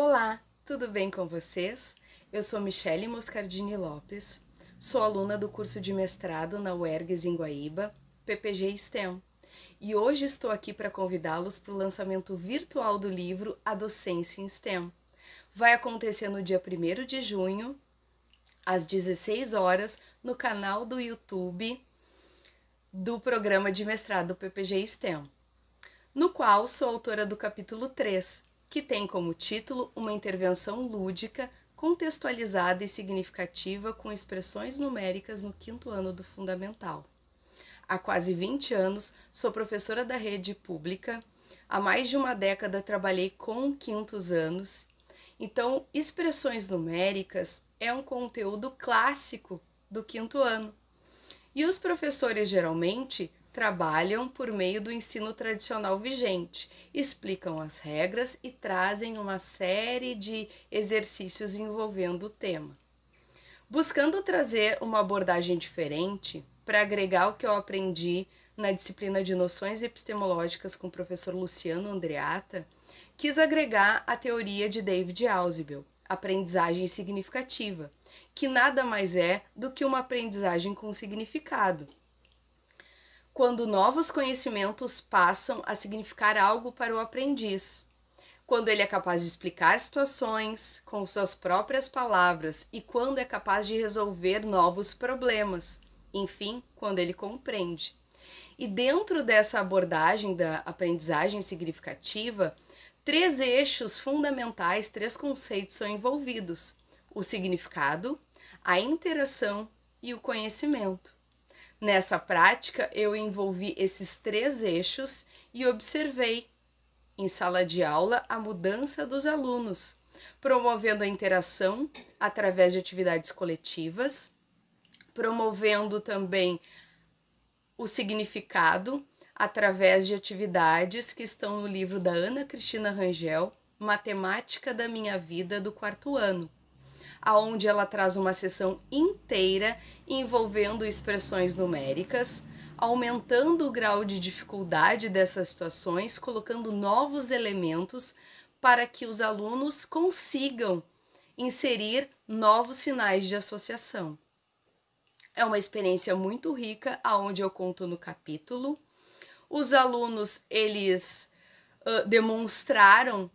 Olá, tudo bem com vocês? Eu sou Michele Moscardini Lopes, sou aluna do curso de mestrado na UERGS em Guaíba, PPG STEM, e hoje estou aqui para convidá-los para o lançamento virtual do livro A Docência em STEM. Vai acontecer no dia 1 de junho, às 16 horas, no canal do YouTube do programa de mestrado PPG STEM, no qual sou autora do capítulo 3, que tem como título uma intervenção lúdica, contextualizada e significativa com expressões numéricas no quinto ano do Fundamental. Há quase 20 anos sou professora da rede pública, há mais de uma década trabalhei com quintos anos, então expressões numéricas é um conteúdo clássico do quinto ano. E os professores geralmente trabalham por meio do ensino tradicional vigente, explicam as regras e trazem uma série de exercícios envolvendo o tema. Buscando trazer uma abordagem diferente para agregar o que eu aprendi na disciplina de noções epistemológicas com o professor Luciano Andreata, quis agregar a teoria de David Ausubel, aprendizagem significativa, que nada mais é do que uma aprendizagem com significado. Quando novos conhecimentos passam a significar algo para o aprendiz. Quando ele é capaz de explicar situações com suas próprias palavras e quando é capaz de resolver novos problemas. Enfim, quando ele compreende. E dentro dessa abordagem da aprendizagem significativa, três eixos fundamentais, três conceitos são envolvidos: o significado, a interação e o conhecimento. Nessa prática, eu envolvi esses três eixos e observei em sala de aula a mudança dos alunos, promovendo a interação através de atividades coletivas, promovendo também o significado através de atividades que estão no livro da Ana Cristina Rangel, Matemática da Minha Vida, do quarto ano, aonde ela traz uma sessão inteira envolvendo expressões numéricas, aumentando o grau de dificuldade dessas situações, colocando novos elementos para que os alunos consigam inserir novos sinais de associação. É uma experiência muito rica, aonde eu conto no capítulo os alunos eles uh, demonstraram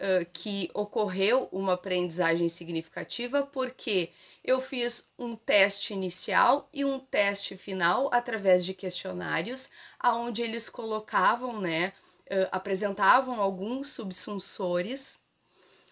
uh, que ocorreu uma aprendizagem significativa porque eu fiz um teste inicial e um teste final através de questionários, aonde eles colocavam, né, uh, apresentavam alguns subsunsores.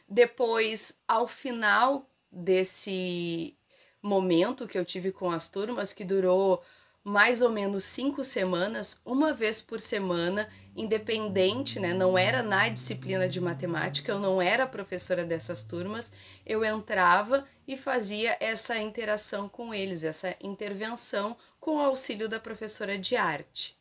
Depois, ao final desse momento que eu tive com as turmas, que durou mais ou menos cinco semanas, uma vez por semana, independente, né? Não era na disciplina de matemática, eu não era professora dessas turmas, eu entrava e fazia essa interação com eles, essa intervenção com o auxílio da professora de arte.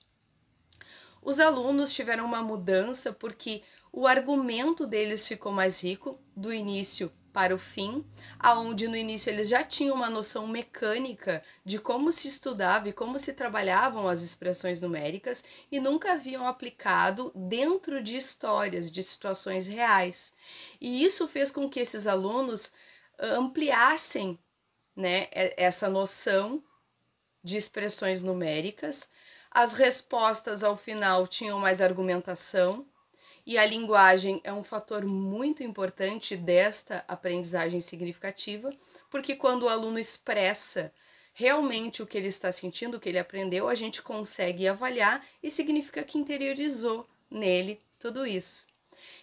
Os alunos tiveram uma mudança porque o argumento deles ficou mais rico, do início para o fim, aonde no início eles já tinham uma noção mecânica de como se estudava e como se trabalhavam as expressões numéricas e nunca haviam aplicado dentro de histórias, de situações reais. E isso fez com que esses alunos ampliassem né, essa noção de expressões numéricas. As respostas ao final tinham mais argumentação, e a linguagem é um fator muito importante desta aprendizagem significativa, porque quando o aluno expressa realmente o que ele está sentindo, o que ele aprendeu, a gente consegue avaliar e significa que interiorizou nele tudo isso.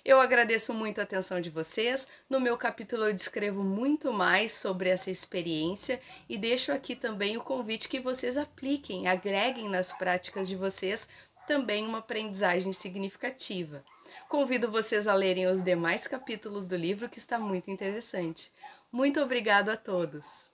Eu agradeço muito a atenção de vocês. No meu capítulo eu descrevo muito mais sobre essa experiência e deixo aqui também o convite que vocês apliquem, agreguem nas práticas de vocês também uma aprendizagem significativa. Convido vocês a lerem os demais capítulos do livro que está muito interessante. Muito obrigado a todos!